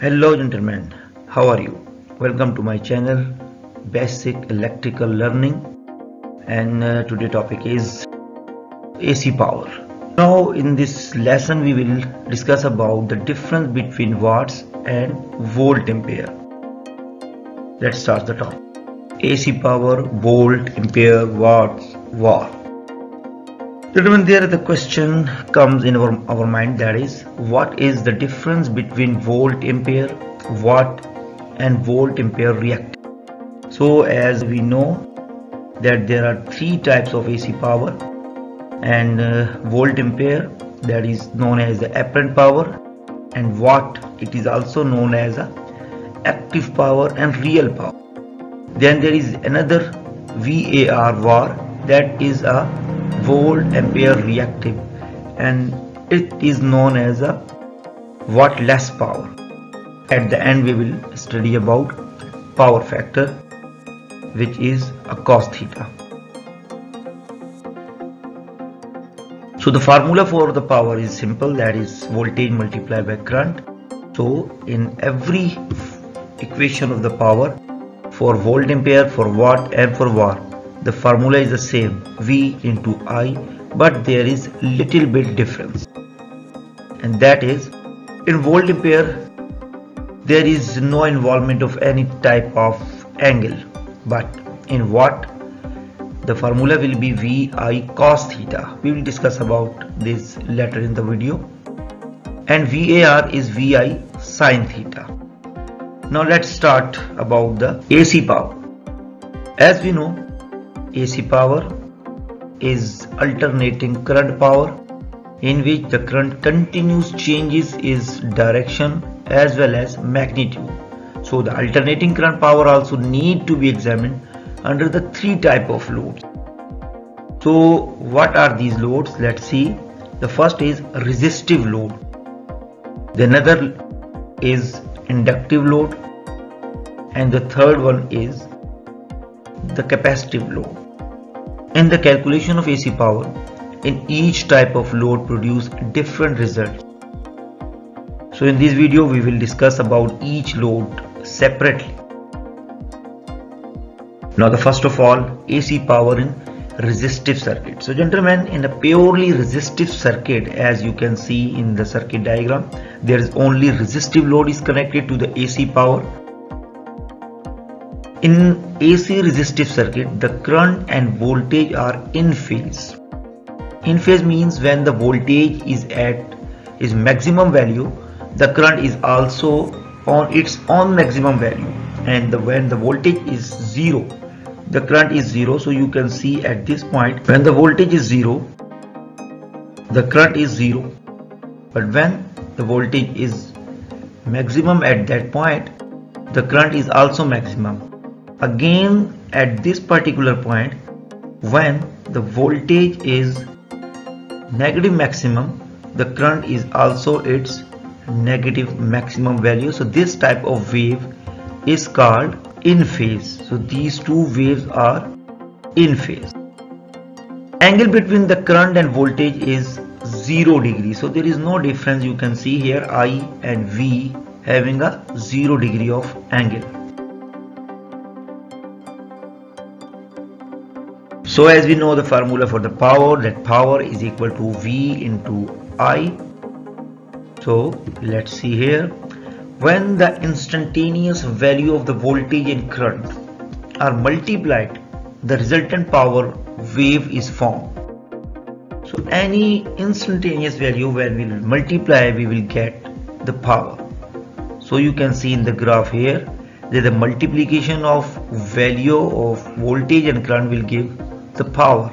Hello gentlemen, how are you? Welcome to my channel Basic Electrical Learning and uh, today topic is AC power. Now in this lesson we will discuss about the difference between watts and volt ampere. Let's start the talk. AC power, volt, ampere, watts, watt. Gentlemen, there the question comes in our, our mind that is what is the difference between volt ampere, watt and volt ampere reactive. So as we know that there are three types of AC power and uh, volt ampere that is known as the apparent power and watt it is also known as a active power and real power then there is another VAR VAR that is a volt ampere reactive and it is known as a watt less power. At the end we will study about power factor which is a cos theta. So the formula for the power is simple that is voltage multiplied by current. So in every equation of the power for volt ampere for watt and for var the formula is the same v into i but there is little bit difference. And that is in volt ampere there is no involvement of any type of angle. But in watt the formula will be vi cos theta. We will discuss about this later in the video. And var is vi sin theta. Now let's start about the AC power. As we know, AC power is alternating current power in which the current continuous changes its direction as well as magnitude. So the alternating current power also need to be examined under the three type of loads. So what are these loads? Let's see. The first is resistive load. The another is inductive load and the third one is the capacitive load. In the calculation of AC power, in each type of load produce different results. So in this video we will discuss about each load separately. Now the first of all AC power in resistive circuit. So gentlemen in a purely resistive circuit as you can see in the circuit diagram there is only resistive load is connected to the AC power. In AC resistive circuit the current and voltage are in phase. In phase means when the voltage is at its maximum value the current is also on its own maximum value. And the, when the voltage is zero the current is zero. So you can see at this point when the voltage is zero the current is zero. But when the voltage is maximum at that point the current is also maximum again at this particular point when the voltage is negative maximum the current is also its negative maximum value. So this type of wave is called in phase. So these two waves are in phase. Angle between the current and voltage is 0 degree. So there is no difference. You can see here I and V having a 0 degree of angle so as we know the formula for the power that power is equal to V into I so let's see here when the instantaneous value of the voltage and current are multiplied, the resultant power wave is formed. So any instantaneous value when we multiply, we will get the power. So you can see in the graph here that the multiplication of value of voltage and current will give the power.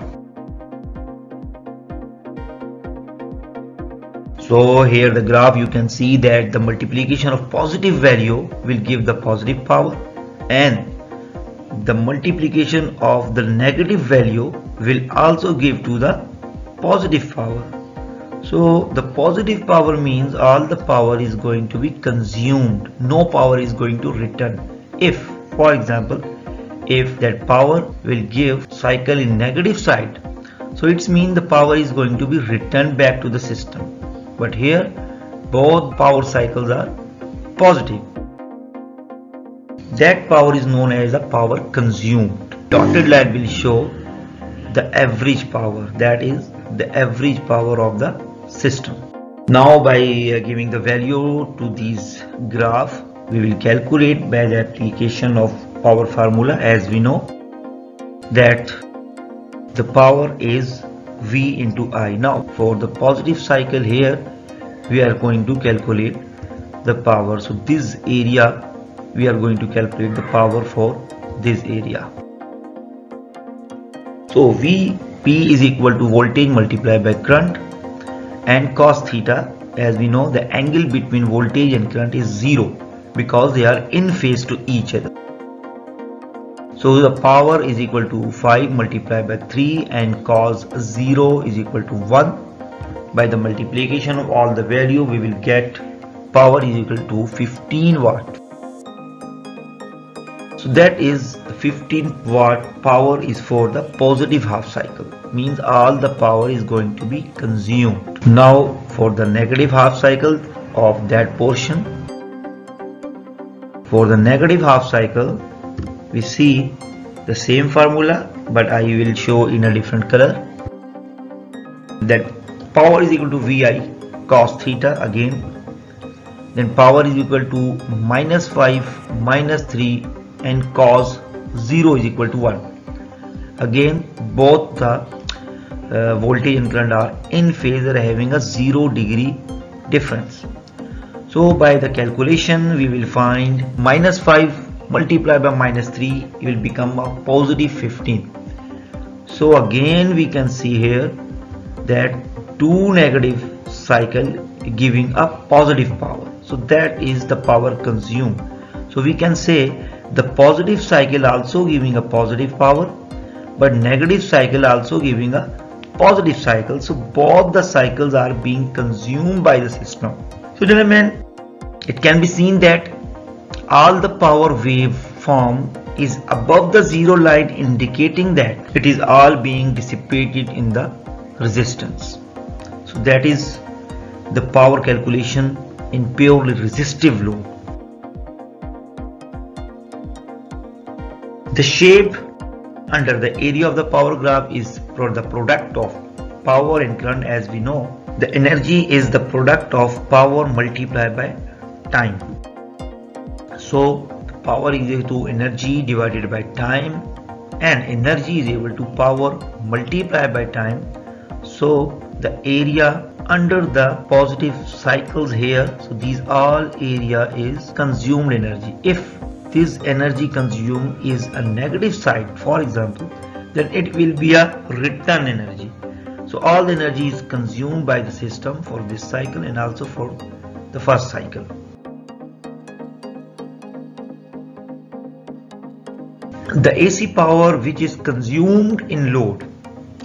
So here the graph you can see that the multiplication of positive value will give the positive power and the multiplication of the negative value will also give to the positive power. So the positive power means all the power is going to be consumed. No power is going to return. If for example if that power will give cycle in negative side. So it's mean the power is going to be returned back to the system. But here both power cycles are positive. That power is known as the power consumed. Dotted line will show the average power that is the average power of the system. Now by uh, giving the value to these graph we will calculate by the application of power formula as we know that the power is V into I. Now for the positive cycle here we are going to calculate the power. So this area we are going to calculate the power for this area. So Vp is equal to voltage multiplied by current and cos theta as we know the angle between voltage and current is zero because they are in phase to each other. So the power is equal to 5 multiplied by 3 and cos 0 is equal to 1. By the multiplication of all the value we will get power is equal to 15 watt. So that is 15 watt power is for the positive half cycle means all the power is going to be consumed. Now for the negative half cycle of that portion for the negative half cycle we see the same formula but I will show in a different color. That power is equal to VI cos theta again. Then power is equal to minus 5 minus 3 and cos 0 is equal to 1 again both the uh, voltage and current are in phase are having a 0 degree difference. So by the calculation we will find minus 5 multiplied by minus 3 it will become a positive 15 so again we can see here that two negative cycle giving a positive power. So that is the power consumed. So we can say the positive cycle also giving a positive power but negative cycle also giving a positive cycle. So both the cycles are being consumed by the system. So gentlemen it can be seen that all the power waveform is above the zero line indicating that it is all being dissipated in the resistance. So that is the power calculation in purely resistive load. The shape under the area of the power graph is the product of power and current as we know. The energy is the product of power multiplied by time so power is equal to energy divided by time and energy is equal to power multiplied by time. So the area under the positive cycles here so these all area is consumed energy. If this energy consumed is a negative side for example then it will be a return energy. So all the energy is consumed by the system for this cycle and also for the first cycle the AC power which is consumed in load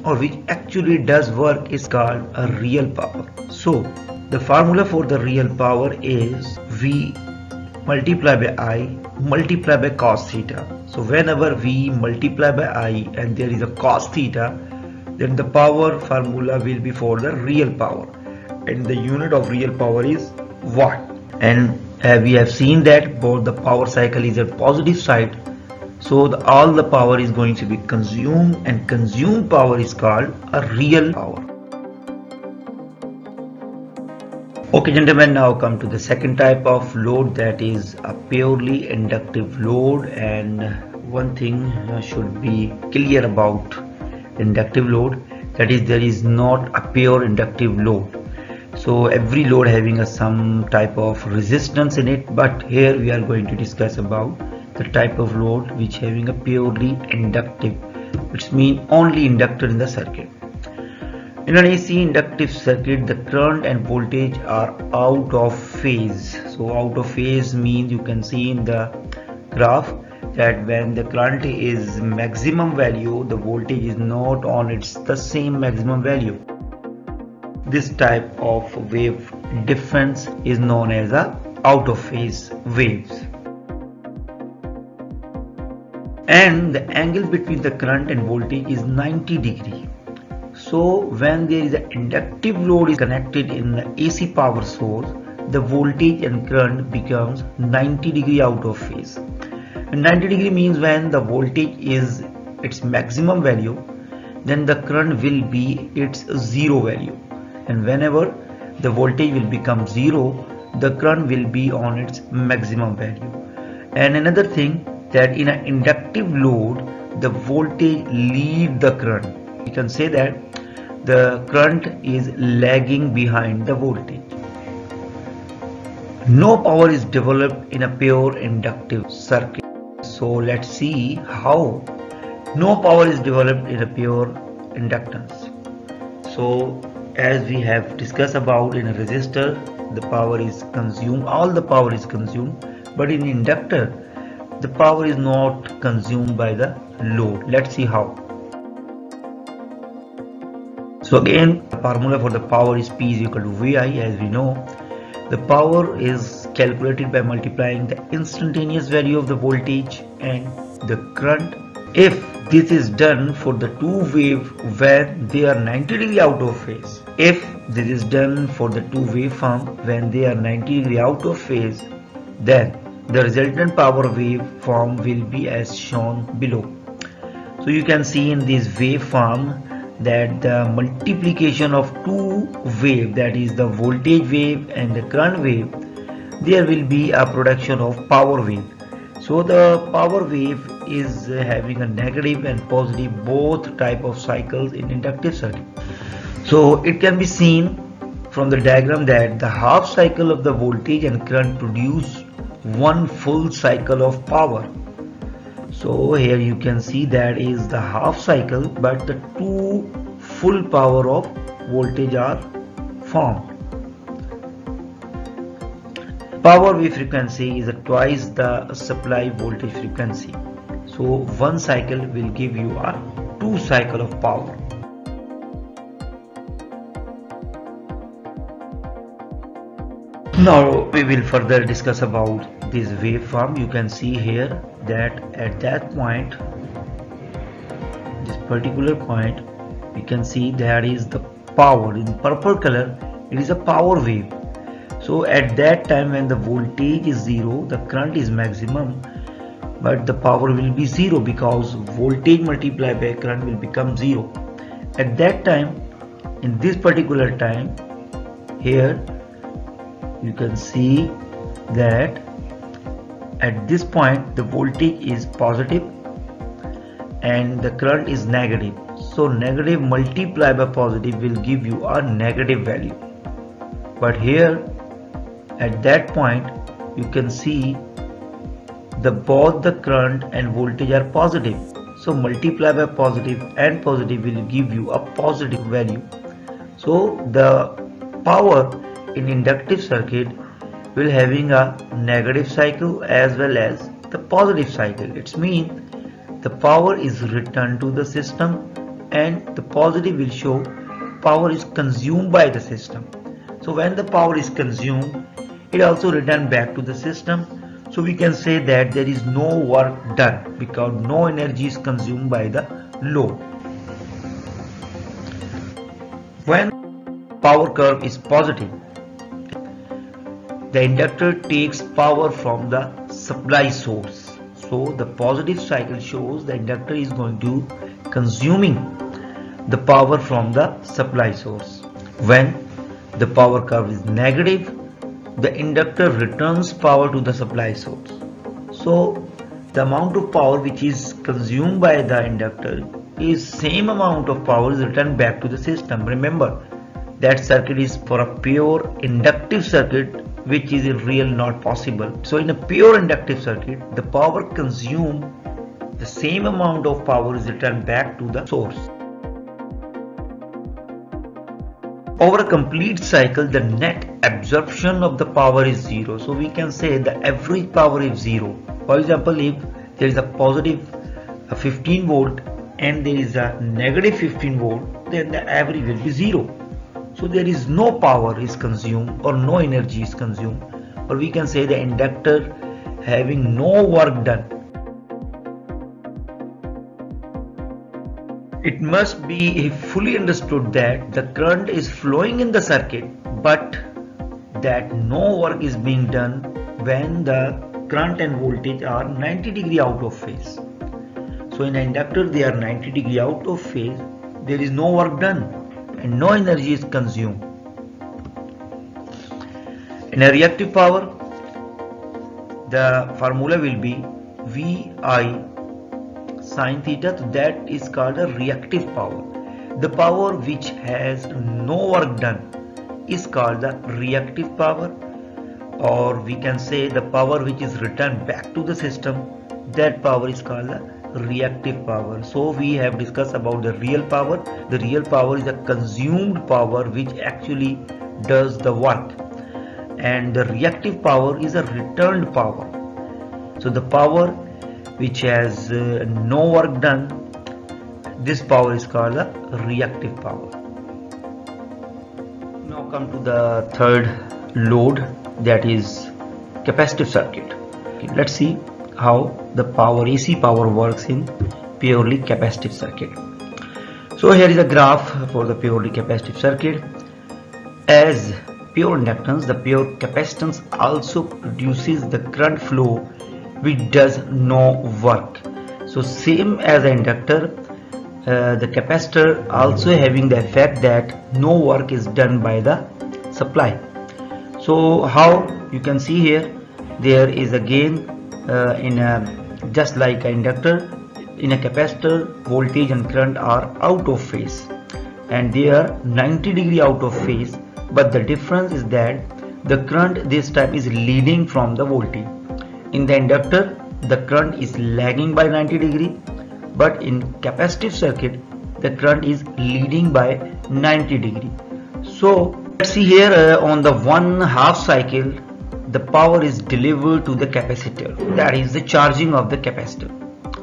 or which actually does work is called a real power. So the formula for the real power is V multiplied by I multiplied by cos theta. So whenever V multiply by I and there is a cos theta then the power formula will be for the real power and the unit of real power is watt and uh, we have seen that both the power cycle is at positive side so the, all the power is going to be consumed and consumed power is called a real power. Okay gentlemen now come to the second type of load that is a purely inductive load and one thing uh, should be clear about inductive load that is there is not a pure inductive load so every load having a some type of resistance in it but here we are going to discuss about the type of load which having a purely inductive which mean only inductor in the circuit. In an AC inductive circuit the current and voltage are out of phase. So out of phase means you can see in the graph that when the current is maximum value the voltage is not on its the same maximum value. This type of wave difference is known as a out of phase waves and the angle between the current and voltage is 90 degree So when there is an inductive load is connected in the AC power source, the voltage and current becomes 90 degree out of phase. And 90 degree means when the voltage is its maximum value, then the current will be its zero value. And whenever the voltage will become zero, the current will be on its maximum value. And another thing that in an inductive load, the voltage lead the current. You can say that the current is lagging behind the voltage. No power is developed in a pure inductive circuit. So let's see how no power is developed in a pure inductance. So as we have discussed about in a resistor, the power is consumed, all the power is consumed, but in inductor, the power is not consumed by the load. Let's see how. So again the formula for the power is P is equal to VI as we know. The power is calculated by multiplying the instantaneous value of the voltage and the current. If this is done for the two wave when they are 90 degree out of phase. If this is done for the two waveform when they are 90 degree out of phase then the resultant power waveform will be as shown below. So you can see in this waveform that the multiplication of two wave that is the voltage wave and the current wave there will be a production of power wave so the power wave is having a negative and positive both type of cycles in inductive circuit so it can be seen from the diagram that the half cycle of the voltage and current produce one full cycle of power. So here you can see that is the half cycle but the two full power of voltage are formed. Power wave frequency is twice the supply voltage frequency. So one cycle will give you a two cycle of power now we will further discuss about this waveform. You can see here that at that point this particular point you can see there is the power in purple color. It is a power wave. So at that time when the voltage is zero the current is maximum but the power will be zero because voltage multiplied by current will become zero. At that time in this particular time here you can see that at this point the voltage is positive and the current is negative. So negative multiplied by positive will give you a negative value. But here at that point you can see the both the current and voltage are positive. So multiply by positive and positive will give you a positive value. So the power in inductive circuit will having a negative cycle as well as the positive cycle. It means the power is returned to the system and the positive will show power is consumed by the system. So when the power is consumed, it also return back to the system. So we can say that there is no work done because no energy is consumed by the load. When power curve is positive, the inductor takes power from the supply source. So the positive cycle shows the inductor is going to consuming the power from the supply source. When the power curve is negative the inductor returns power to the supply source. So the amount of power which is consumed by the inductor is same amount of power is returned back to the system. Remember that circuit is for a pure inductive circuit which is in real not possible. So in a pure inductive circuit, the power consumed, the same amount of power is returned back to the source. Over a complete cycle, the net absorption of the power is zero. So we can say the average power is zero. For example, if there is a positive 15 volt and there is a negative 15 volt, then the average will be zero. So there is no power is consumed or no energy is consumed or we can say the inductor having no work done. it must be fully understood that the current is flowing in the circuit but that no work is being done when the current and voltage are 90 degree out of phase. So in inductor they are 90 degree out of phase there is no work done and no energy is consumed. In a reactive power the formula will be VI sine theta so that is called a reactive power. The power which has no work done is called the reactive power or we can say the power which is returned back to the system that power is called the reactive power. So we have discussed about the real power. The real power is a consumed power which actually does the work and the reactive power is a returned power. So the power which has uh, no work done this power is called the reactive power. Now come to the third load that is capacitive circuit. Okay, let's see how the power AC power works in purely capacitive circuit. So here is a graph for the purely capacitive circuit. As pure inductance the pure capacitance also produces the current flow which does no work. So same as the inductor uh, the capacitor also having the effect that no work is done by the supply. So how you can see here there is again uh, in a just like inductor in a capacitor voltage and current are out of phase. And they are 90 degree out of phase but the difference is that the current this time is leading from the voltage. In the inductor the current is lagging by 90 degree but in capacitive circuit the current is leading by 90 degree. So Let's see here uh, on the one half cycle the power is delivered to the capacitor. That is the charging of the capacitor.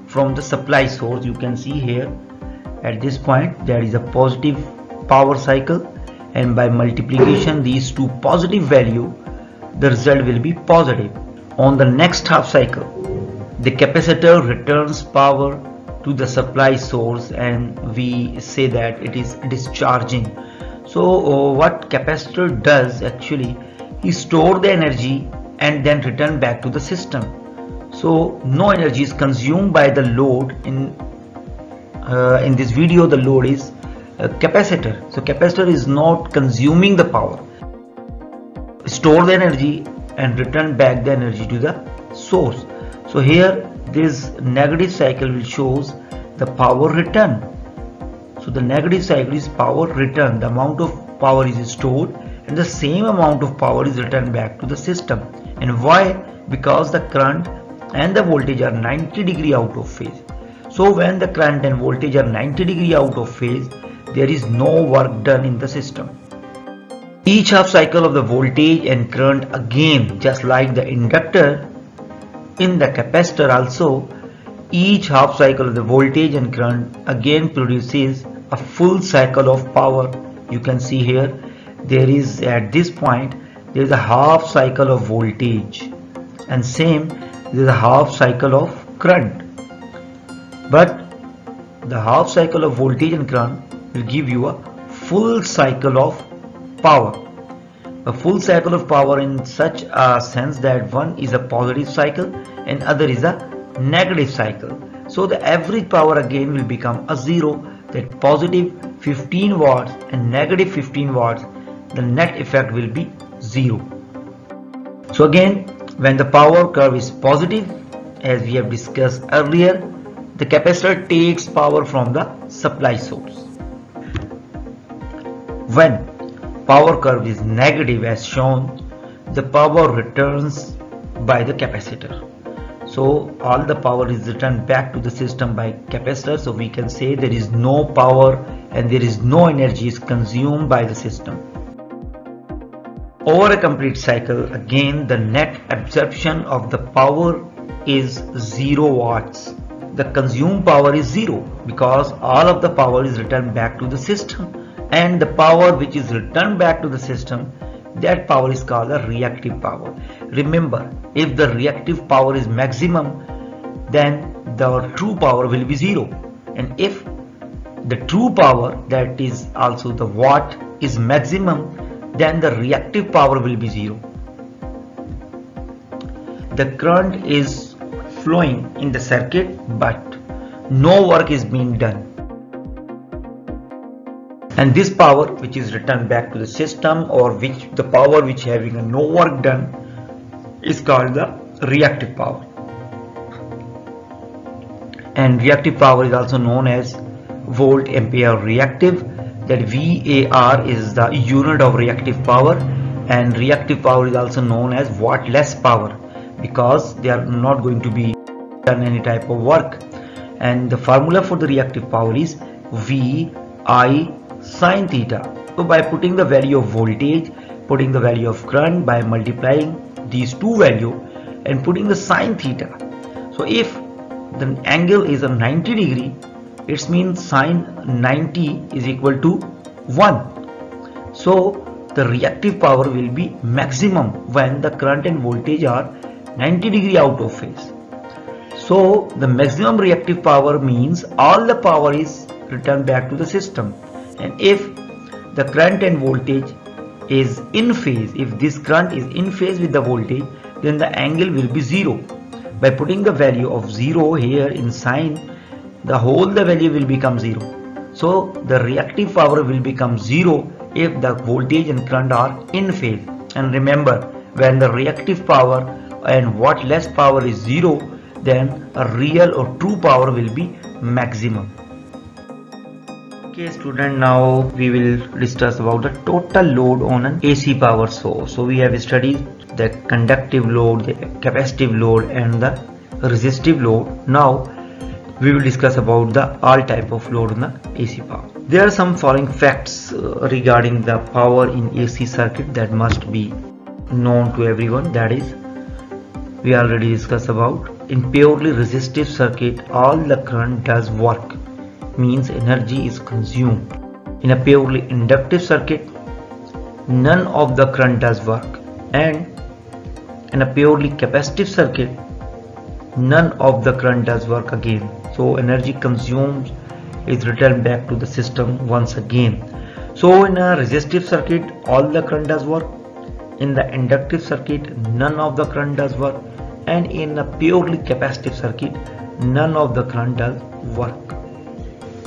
From the supply source you can see here at this point there is a positive power cycle and by multiplication these two positive value the result will be positive. On the next half cycle the capacitor returns power to the supply source and we say that it is discharging. So uh, what capacitor does actually store the energy and then return back to the system. So no energy is consumed by the load in uh, in this video. The load is a capacitor. So capacitor is not consuming the power. Store the energy and return back the energy to the source. So here this negative cycle will shows the power return. So the negative cycle is power return. The amount of power is stored and the same amount of power is returned back to the system. And why? Because the current and the voltage are 90 degree out of phase. So when the current and voltage are 90 degree out of phase, there is no work done in the system. Each half cycle of the voltage and current again just like the inductor in the capacitor also each half cycle of the voltage and current again produces a full cycle of power you can see here there is at this point there is a half cycle of voltage and same there is a half cycle of current. But the half cycle of voltage and current will give you a full cycle of power. A full cycle of power in such a sense that one is a positive cycle and other is a negative cycle. So the average power again will become a zero that positive 15 watts and negative 15 watts the net effect will be zero. So again when the power curve is positive as we have discussed earlier the capacitor takes power from the supply source. When power curve is negative as shown the power returns by the capacitor. So all the power is returned back to the system by capacitor. So we can say there is no power and there is no energy is consumed by the system over a complete cycle again the net absorption of the power is 0 watts. The consumed power is 0 because all of the power is returned back to the system. And the power which is returned back to the system that power is called the reactive power. Remember if the reactive power is maximum then the true power will be zero. And if the true power that is also the watt is maximum then the reactive power will be zero. The current is flowing in the circuit but no work is being done. And this power which is returned back to the system or which the power which having a no work done is called the reactive power. And reactive power is also known as volt ampere reactive that VAR is the unit of reactive power and reactive power is also known as watt less power because they are not going to be done any type of work. And the formula for the reactive power is V I sine theta. So by putting the value of voltage putting the value of current by multiplying these two value and putting the sine theta. So if the angle is a 90 degree it means sine 90 is equal to 1 so the reactive power will be maximum when the current and voltage are 90 degree out of phase. So the maximum reactive power means all the power is returned back to the system. And if the current and voltage is in phase if this current is in phase with the voltage then the angle will be zero. By putting the value of zero here in sine the whole the value will become zero so the reactive power will become zero if the voltage and current are in phase and remember when the reactive power and watt less power is zero then a real or true power will be maximum Okay student now we will discuss about the total load on an AC power source. So we have studied the inductive load, the capacitive load and the resistive load. Now we will discuss about the all type of load on the AC power. There are some following facts uh, regarding the power in AC circuit that must be known to everyone that is we already discussed about in purely resistive circuit all the current does work means energy is consumed. In a purely inductive circuit, none of the current does work and in a purely capacitive circuit, none of the current does work again. So energy consumed is returned back to the system once again. So in a resistive circuit, all the current does work. In the inductive circuit, none of the current does work. And in a purely capacitive circuit, none of the current does work.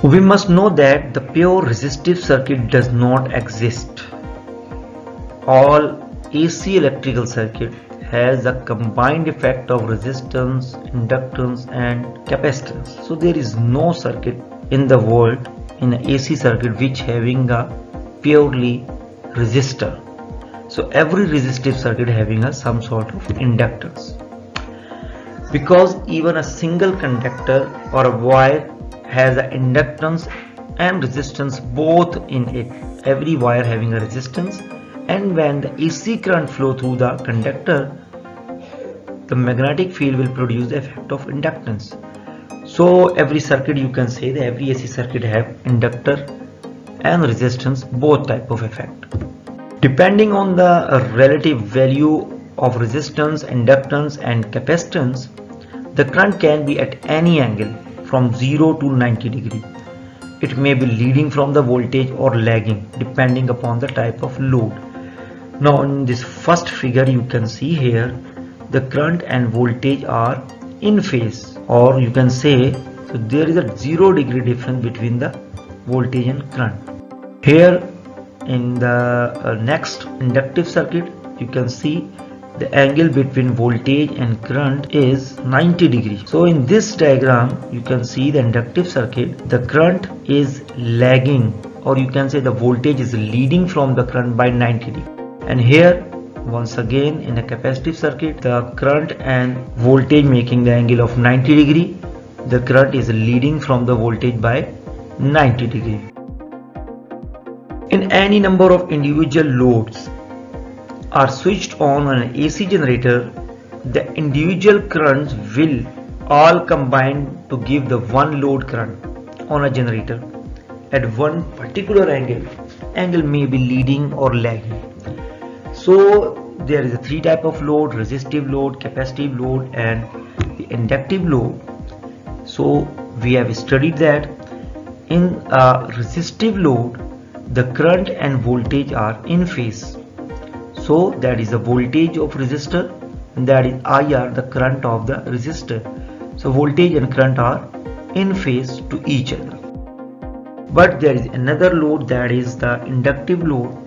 We must know that the pure resistive circuit does not exist. All AC electrical circuit has a combined effect of resistance, inductance and capacitance. So there is no circuit in the world in an AC circuit which having a purely resistor. So every resistive circuit having a some sort of inductance. Because even a single conductor or a wire has an inductance and resistance both in it every wire having a resistance and when the AC current flow through the conductor the magnetic field will produce the effect of inductance so every circuit you can say that every AC circuit have inductor and resistance both type of effect depending on the relative value of resistance inductance and capacitance the current can be at any angle from 0 to 90 degree. It may be leading from the voltage or lagging depending upon the type of load. Now in this first figure you can see here the current and voltage are in phase. Or you can say so there is a 0 degree difference between the voltage and current. Here in the uh, next inductive circuit you can see the angle between voltage and current is 90 degree. So in this diagram you can see the inductive circuit. The current is lagging or you can say the voltage is leading from the current by 90 degree and here once again in a capacitive circuit the current and voltage making the angle of 90 degree the current is leading from the voltage by 90 degree in any number of individual loads are switched on an AC generator, the individual currents will all combine to give the one load current on a generator at one particular angle. Angle may be leading or lagging. So there is a three type of load, resistive load, capacitive load and the inductive load. So we have studied that. In a resistive load the current and voltage are in phase. So that is the voltage of resistor and that is IR the current of the resistor. So voltage and current are in phase to each other. But there is another load that is the inductive load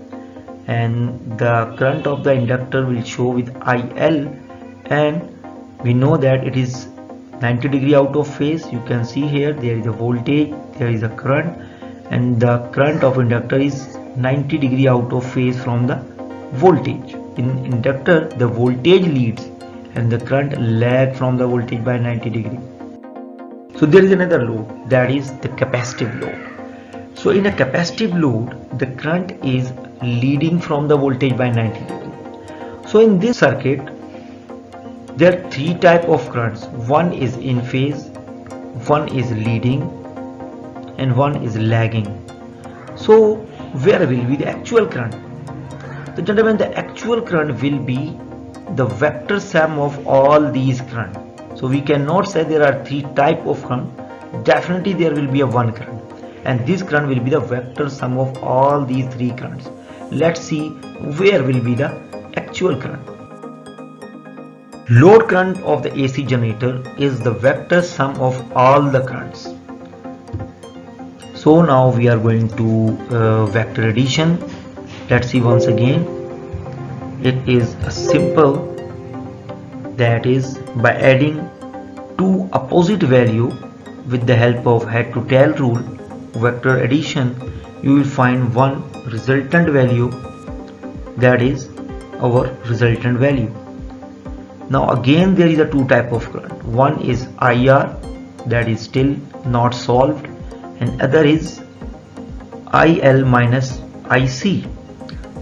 and the current of the inductor will show with IL and we know that it is 90 degree out of phase. You can see here there is a voltage there is a current and the current of inductor is 90 degree out of phase from the voltage. In inductor the voltage leads and the current lag from the voltage by 90 degree. So there is another load that is the capacitive load. So in a capacitive load the current is leading from the voltage by 90 degree so in this circuit there are three type of currents. One is in phase one is leading and one is lagging. So where will be the actual current? So gentlemen the actual current will be the vector sum of all these current. So we cannot say there are three type of current. Definitely there will be a one current. And this current will be the vector sum of all these three currents let's see where will be the actual current Load current of the AC generator is the vector sum of all the currents. So now we are going to uh, vector addition. Let's see once again. It is a simple that is by adding two opposite value with the help of head to tail rule vector addition you will find one resultant value that is our resultant value. Now again there is a two type of current. One is IR that is still not solved and other is IL minus IC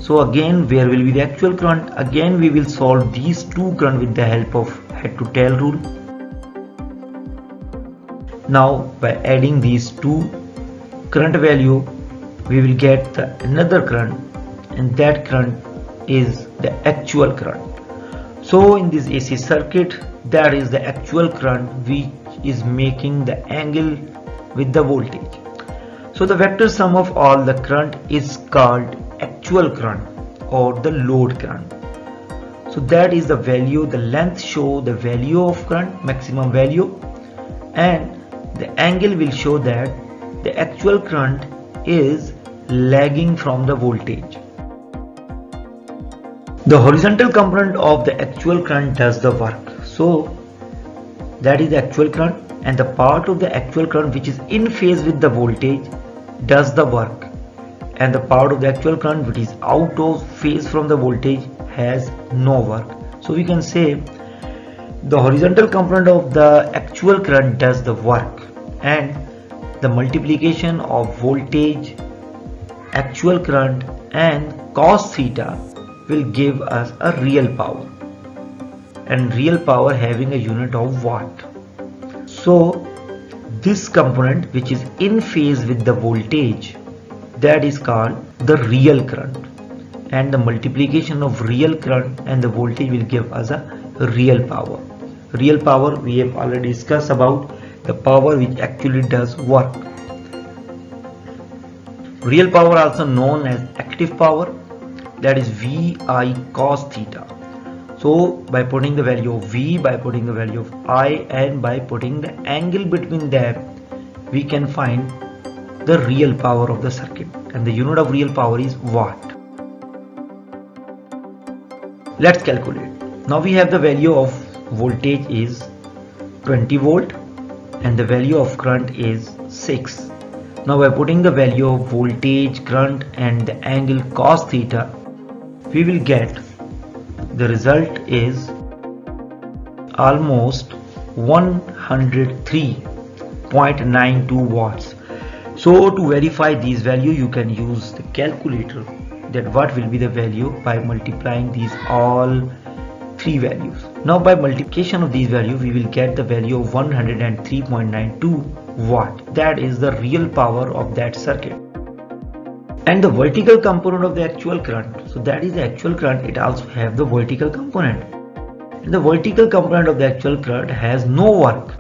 so again where will be the actual current? Again we will solve these two current with the help of head to tail rule. Now by adding these two current value we will get the another current and that current is the actual current so in this AC circuit that is the actual current which is making the angle with the voltage. So the vector sum of all the current is called actual current or the load current. So that is the value the length show the value of current maximum value and the angle will show that the actual current is lagging from the voltage. The horizontal component of the actual current does the work. So that is the actual current and the part of the actual current which is in phase with the voltage does the work and the part of the actual current which is out of phase from the voltage has no work. So we can say the horizontal component of the actual current does the work and the multiplication of voltage actual current and cos theta will give us a real power and real power having a unit of watt. So this component which is in phase with the voltage that is called the real current and the multiplication of real current and the voltage will give us a real power. Real power we have already discussed about the power which actually does work. Real power also known as active power that is vi cos theta. So by putting the value of v by putting the value of i and by putting the angle between them we can find the real power of the circuit. And the unit of real power is watt let's calculate. Now we have the value of voltage is 20 volt and the value of current is 6 now by putting the value of voltage current and the angle cos theta. We will get the result is almost 103.92 watts. So to verify these value you can use the calculator that what will be the value by multiplying these all three values. Now by multiplication of these values we will get the value of 103.92 watt that is the real power of that circuit. And the vertical component of the actual current. So that is the actual current. It also have the vertical component. And the vertical component of the actual current has no work.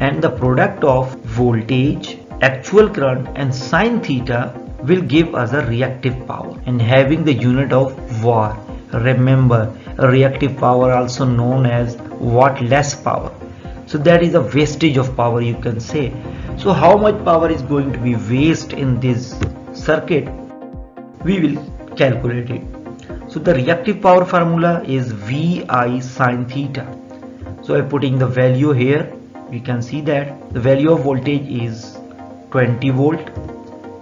And the product of voltage actual current and sine theta will give us a reactive power. And having the unit of var remember reactive power also known as watt less power so that is a wastage of power you can say. So how much power is going to be waste in this circuit? We will calculate it. So the reactive power formula is vi sine theta. So by putting the value here. We can see that. The value of voltage is 20 volt.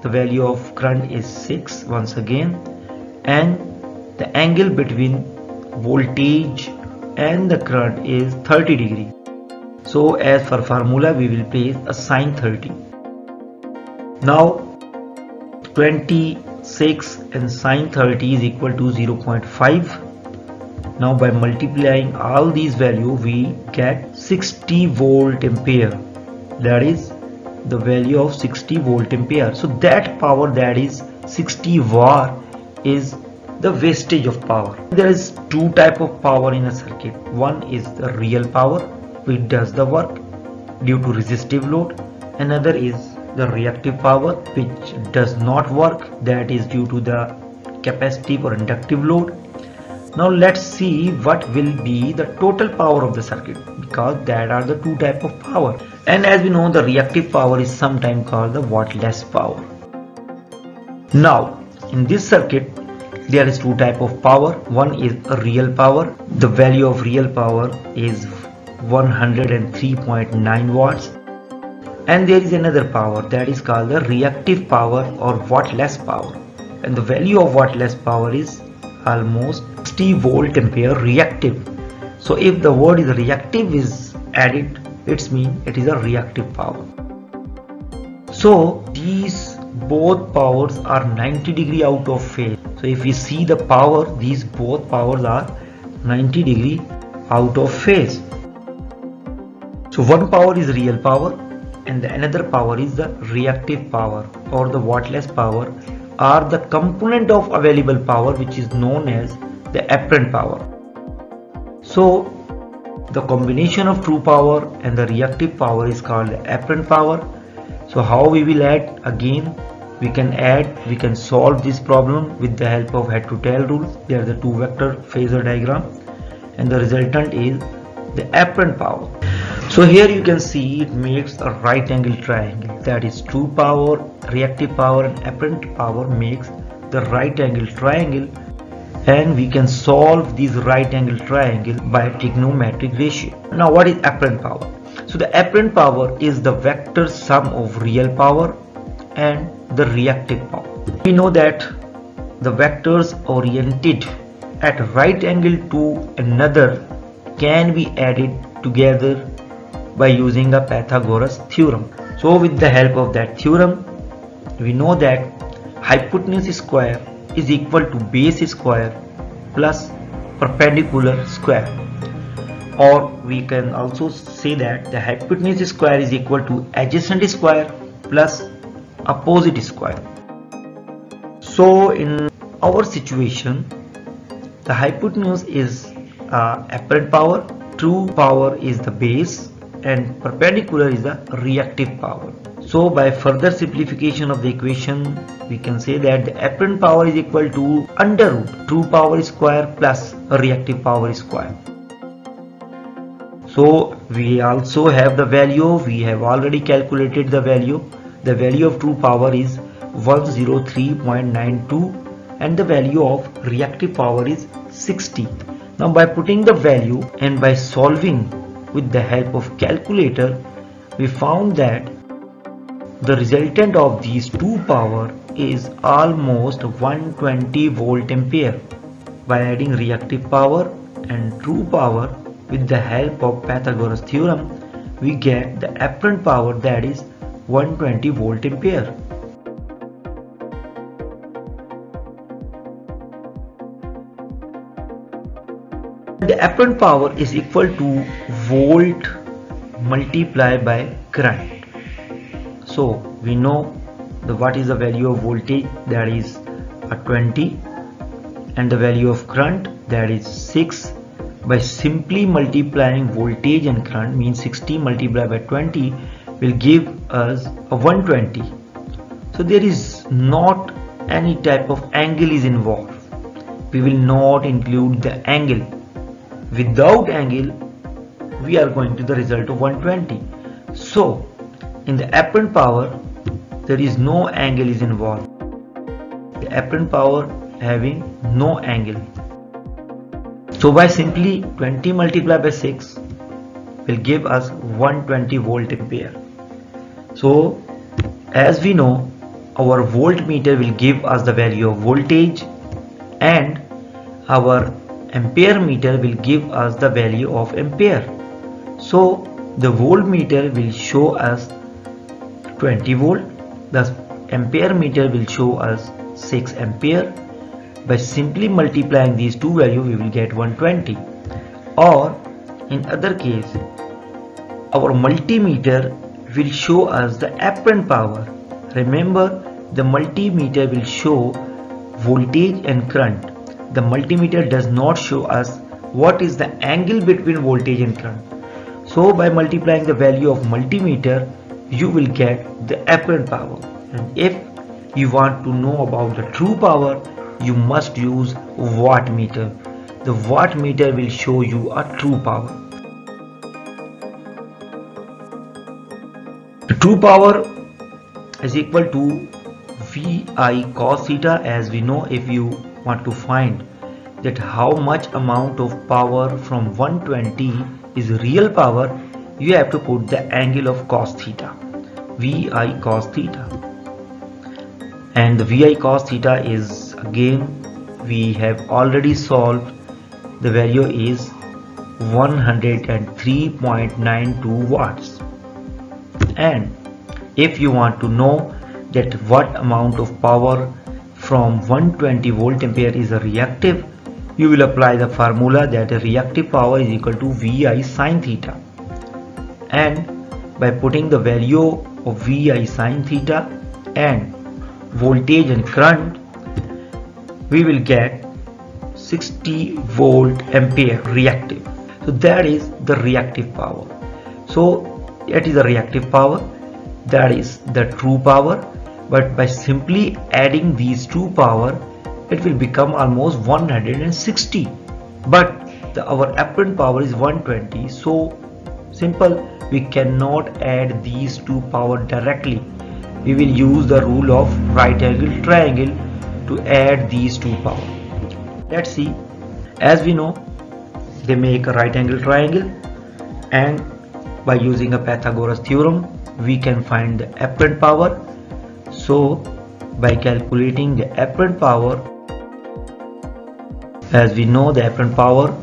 The value of current is 6 once again. And the angle between voltage and the current is 30 degree so as for formula we will place a sine 30 now 26 and sine 30 is equal to 0.5 now by multiplying all these value we get 60 volt ampere. That is the value of 60 volt ampere. So that power that is 60 var is the wastage of power. There is two type of power in a circuit. One is the real power which does the work. Due to resistive load another is the reactive power which does not work. That is due to the capacitive or inductive load. Now let's see what will be the total power of the circuit because that are the two type of power. And as we know the reactive power is sometimes called the wattless power. Now in this circuit there is two type of power. One is real power. The value of real power is 103.9 watts. And there is another power that is called the reactive power or wattless power. And the value of wattless power is almost 60 volt ampere reactive. So if the word is reactive is added it's mean it is a reactive power. So these both powers are 90 degree out of phase. So if we see the power these both powers are 90 degree out of phase so one power is real power and the another power is the reactive power or the wattless power are the component of available power which is known as the apparent power. So the combination of true power and the reactive power is called apparent power. So how we will add? Again we can add we can solve this problem with the help of head to tail rule they are the two vector phasor diagram and the resultant is the apparent power so here you can see it makes a right angle triangle. That is true power reactive power and apparent power makes the right angle triangle. And we can solve this right angle triangle by trigonometric ratio. Now what is apparent power? So the apparent power is the vector sum of real power and the reactive power. We know that the vectors oriented at right angle to another can be added together by using a Pythagoras theorem. So with the help of that theorem, we know that hypotenuse square is equal to base square plus perpendicular square or we can also say that the hypotenuse square is equal to adjacent square plus opposite square. So in our situation, the hypotenuse is uh, apparent power, true power is the base and perpendicular is the reactive power. So by further simplification of the equation, we can say that the apparent power is equal to under root true power square plus reactive power square. So we also have the value, we have already calculated the value the value of true power is 103.92 and the value of reactive power is 60 now by putting the value and by solving with the help of calculator we found that the resultant of these two power is almost 120 volt ampere by adding reactive power and true power with the help of Pythagoras theorem we get the apparent power that is 120 volt ampere. The apparent power is equal to volt multiplied by current. So we know the what is the value of voltage? That is a 20 and the value of current? That is 6 by simply multiplying voltage and current means 60 multiplied by 20 will give us a 120 so there is not any type of angle is involved. We will not include the angle without angle we are going to the result of 120 so in the apparent power there is no angle is involved. The apparent power having no angle. So by simply 20 multiplied by 6 will give us 120 volt ampere. So as we know our voltmeter will give us the value of voltage and our ampere meter will give us the value of ampere. So the voltmeter will show us 20 volt. The ampere meter will show us 6 ampere. By simply multiplying these two values we will get 120 or in other case our multimeter will show us the apparent power. Remember the multimeter will show voltage and current the multimeter does not show us what is the angle between voltage and current. So by multiplying the value of multimeter you will get the apparent power. And if you want to know about the true power you must use wattmeter. The wattmeter will show you a true power. The true power is equal to vi cos theta as we know if you want to find that how much amount of power from 120 is real power you have to put the angle of cos theta vi cos theta. And the vi cos theta is again we have already solved the value is 103.92 watts. And if you want to know that what amount of power from 120 volt ampere is a reactive you will apply the formula that reactive power is equal to Vi sin theta. And by putting the value of Vi sin theta and voltage and current we will get 60 volt ampere reactive. So that is the reactive power. So that is the reactive power. That is the true power but by simply adding these two power it will become almost 160 but the, our apparent power is 120 so simple. We cannot add these two power directly. We will use the rule of right angle triangle to add these two power. Let's see. As we know they make a right angle triangle and by using a Pythagoras theorem we can find the apparent power so by calculating the apparent power as we know the apparent power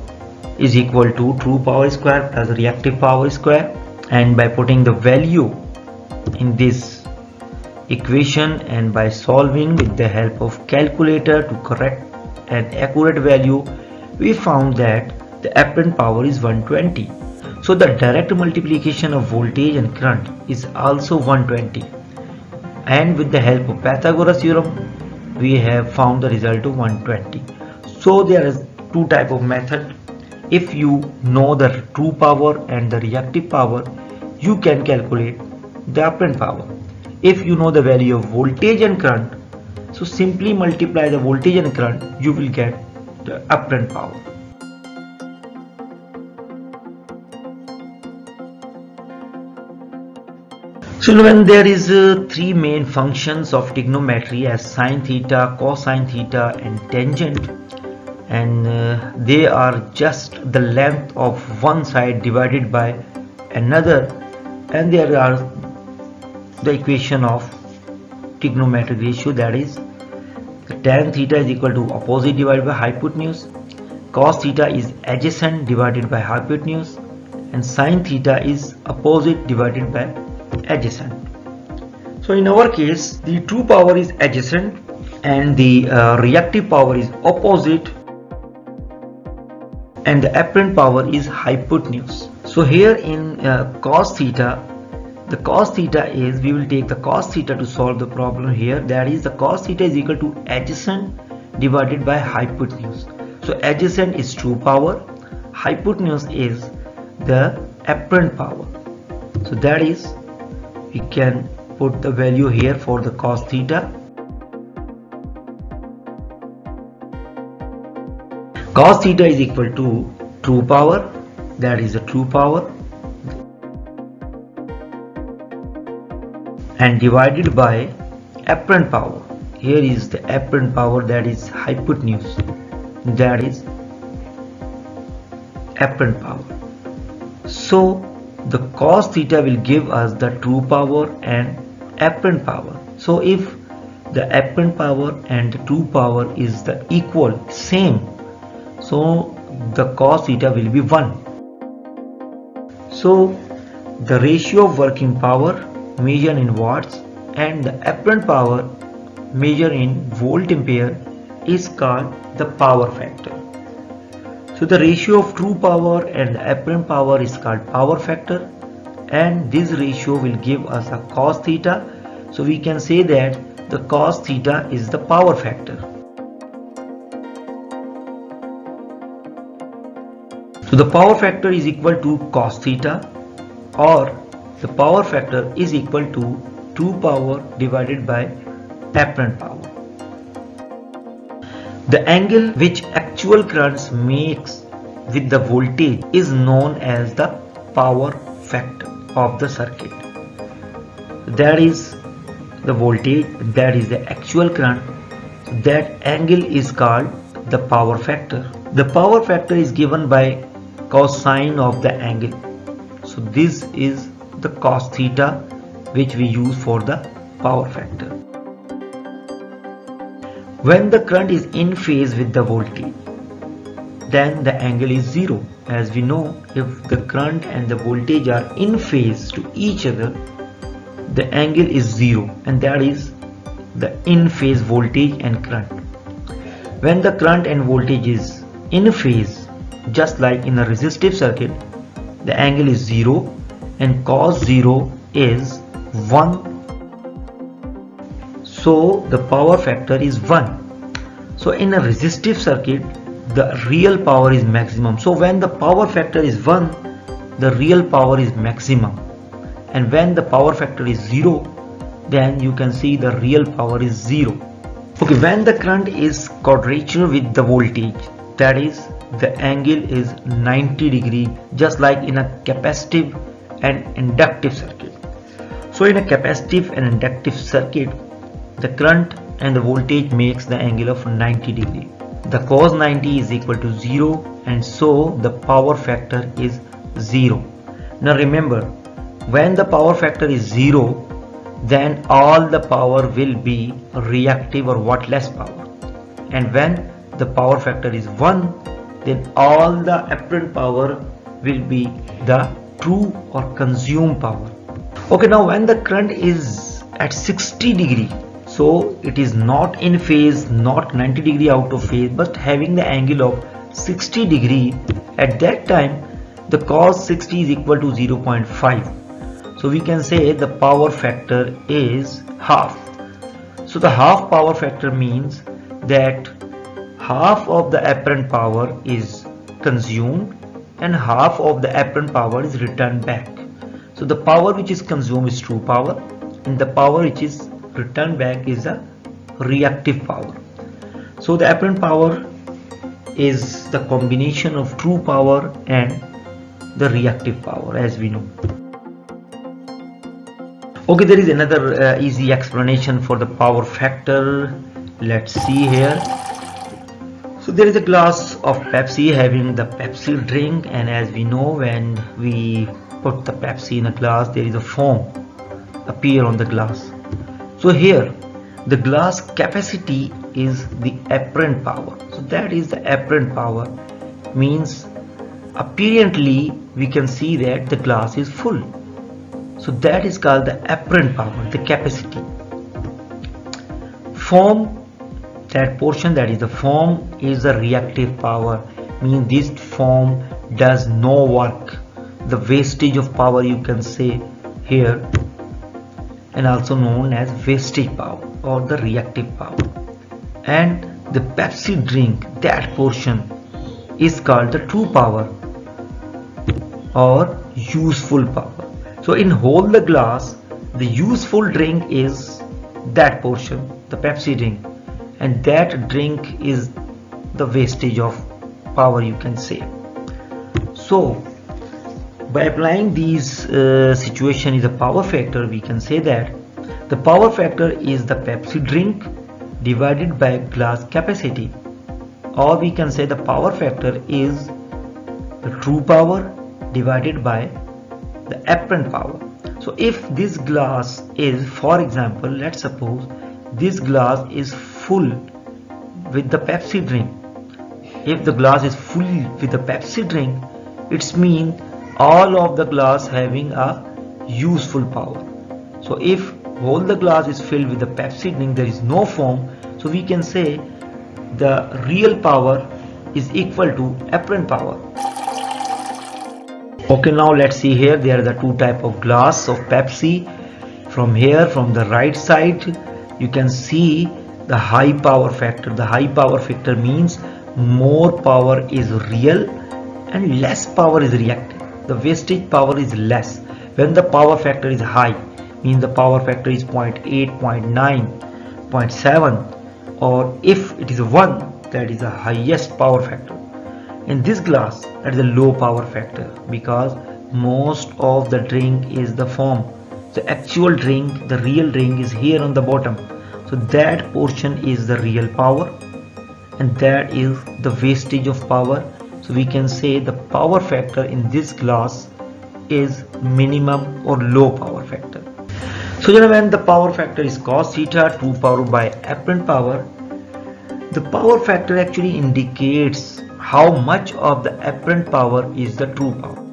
is equal to true power square plus reactive power square. And by putting the value in this equation and by solving with the help of calculator to correct an accurate value we found that the apparent power is 120 so the direct multiplication of voltage and current is also 120 and with the help of Pythagoras theorem we have found the result of 120 so there is two type of method. If you know the true power and the reactive power you can calculate the apparent power. If you know the value of voltage and current so simply multiply the voltage and current you will get the apparent power so when there is uh, three main functions of trigonometry as sine theta cosine theta and tangent. And uh, they are just the length of one side divided by another. And there are the equation of trigonometric ratio that is tan theta is equal to opposite divided by hypotenuse cos theta is adjacent divided by hypotenuse and sine theta is opposite divided by adjacent. So in our case the true power is adjacent and the uh, reactive power is opposite and the apparent power is hypotenuse. So here in uh, cos theta the cos theta is we will take the cos theta to solve the problem here. That is the cos theta is equal to adjacent divided by hypotenuse. So adjacent is true power hypotenuse is the apparent power. So that is we can put the value here for the cos theta. Cos theta is equal to true power. That is the true power. And divided by apparent power. Here is the apparent power that is hypotenuse. That is apparent power. So the cos theta will give us the true power and apparent power. So if the apparent power and the true power is the equal same so the cos theta will be 1 so the ratio of working power measured in watts and the apparent power measured in volt ampere is called the power factor so the ratio of true power and apparent power is called power factor and this ratio will give us a cos theta. So we can say that the cos theta is the power factor. So the power factor is equal to cos theta or the power factor is equal to true power divided by apparent power. The angle which actual currents makes with the voltage is known as the power factor of the circuit. That is the voltage, that is the actual current. That angle is called the power factor. The power factor is given by cosine of the angle. So this is the cos theta which we use for the power factor when the current is in phase with the voltage then the angle is zero. As we know if the current and the voltage are in phase to each other the angle is zero and that is the in phase voltage and current. When the current and voltage is in phase just like in a resistive circuit the angle is zero and cos zero is 1 so the power factor is 1 so in a resistive circuit the real power is maximum. So when the power factor is 1 the real power is maximum. And when the power factor is 0 then you can see the real power is 0 okay when the current is quadrature with the voltage that is the angle is 90 degree just like in a capacitive and inductive circuit. So in a capacitive and inductive circuit the current and the voltage makes the angle of 90 degree. The cos 90 is equal to 0 and so the power factor is 0. Now remember when the power factor is 0 then all the power will be reactive or wattless power and when the power factor is 1 then all the apparent power will be the true or consumed power. Okay now when the current is at 60 degree so it is not in phase not 90 degree out of phase but having the angle of 60 degree at that time the cos 60 is equal to 0.5 so we can say the power factor is half. So the half power factor means that half of the apparent power is consumed and half of the apparent power is returned back. So the power which is consumed is true power and the power which is return back is a reactive power. So the apparent power is the combination of true power and the reactive power as we know. Okay there is another uh, easy explanation for the power factor. Let's see here. So there is a glass of Pepsi having the Pepsi drink and as we know when we put the Pepsi in a glass there is a foam appear on the glass so here the glass capacity is the apparent power. So that is the apparent power means apparently we can see that the glass is full. So that is called the apparent power the capacity. Form that portion that is the form is the reactive power. Means this form does no work. The wastage of power you can say here and also known as wastage power or the reactive power. And the Pepsi drink that portion is called the true power or useful power. So in hold the glass the useful drink is that portion the Pepsi drink. And that drink is the wastage of power you can say. So by applying these uh, situation is a power factor we can say that. The power factor is the Pepsi drink divided by glass capacity. Or we can say the power factor is the true power divided by the apparent power. So if this glass is for example let's suppose this glass is full with the Pepsi drink. If the glass is full with the Pepsi drink it's mean all of the glass having a useful power. So if all the glass is filled with the Pepsi drink there is no foam so we can say the real power is equal to apparent power. Okay now let's see here. There are the two type of glass of Pepsi. From here from the right side you can see the high power factor. The high power factor means more power is real and less power is reactive the wastage power is less. When the power factor is high means the power factor is 0 0.8 0 0.9 0.7 or if it is 1 that is the highest power factor. In this glass that is a low power factor because most of the drink is the foam the actual drink the real drink is here on the bottom. So that portion is the real power and that is the wastage of power so we can say the power factor in this glass is minimum or low power factor so when the power factor is cos theta 2 power by apparent power the power factor actually indicates how much of the apparent power is the true power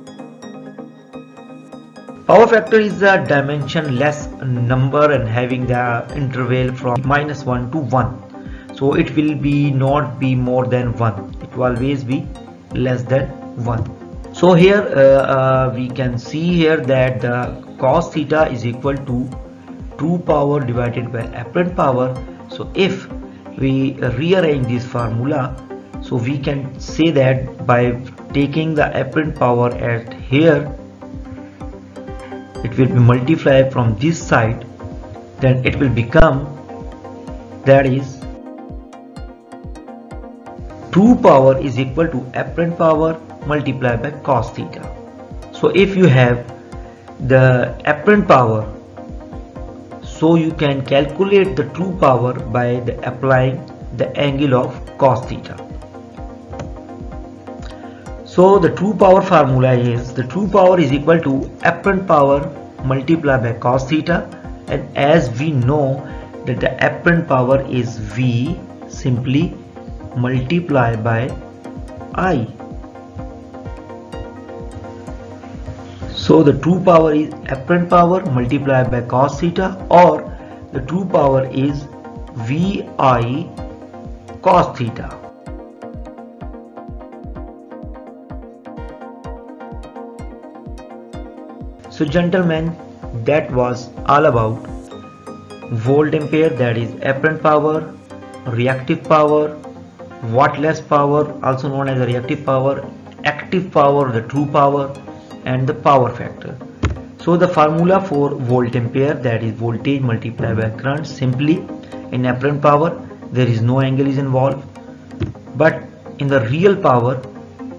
Power factor is a dimensionless number and having the interval from minus 1 to 1. So it will be not be more than 1. It will always be less than 1. So here uh, uh, we can see here that the cos theta is equal to true power divided by apparent power. So if we rearrange this formula so we can say that by taking the apparent power at here it will be multiplied from this side then it will become that is true power is equal to apparent power multiplied by cos theta. So if you have the apparent power so you can calculate the true power by the applying the angle of cos theta. So the true power formula is the true power is equal to apparent power multiplied by cos theta. And as we know that the apparent power is V simply multiply by I. So the true power is apparent power multiplied by cos theta or the true power is VI cos theta. So gentlemen that was all about volt ampere that is apparent power, reactive power, wattless power also known as reactive power, active power the true power and the power factor. So the formula for volt ampere that is voltage multiplied by current simply in apparent power there is no angle is involved but in the real power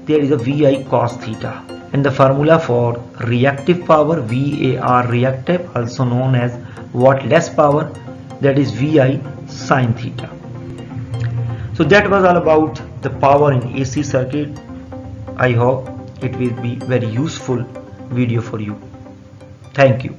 there is a VI cos theta and the formula for reactive power VAR reactive also known as wattless power that is VI sine theta. So that was all about the power in AC circuit. I hope it will be very useful video for you. Thank you.